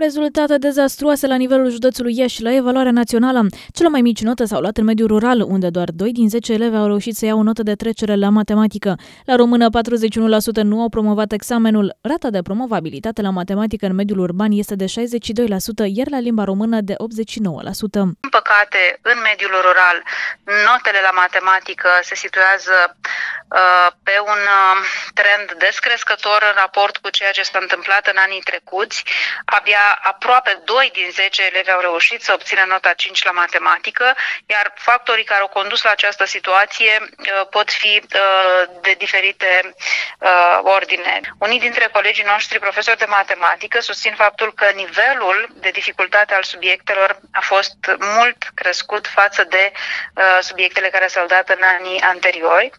Rezultate dezastruoase la nivelul județului Iași la evaluarea națională. Cele mai mici note s-au luat în mediul rural, unde doar 2 din 10 elevi au reușit să iau o notă de trecere la matematică. La română, 41% nu au promovat examenul. Rata de promovabilitate la matematică în mediul urban este de 62%, iar la limba română de 89%. În păcate, în mediul rural, notele la matematică se situează uh, pe un uh, trend descrescător în raport cu ceea ce s-a întâmplat în anii trecuți. Abia aproape 2 din 10 elevi au reușit să obțină nota 5 la matematică, iar factorii care au condus la această situație uh, pot fi uh, de diferite uh, ordine. Unii dintre colegii noștri, profesori de matematică, susțin faptul că nivelul de dificultate al subiectelor a fost mult crescut față de subiectele care s-au dat în anii anteriori.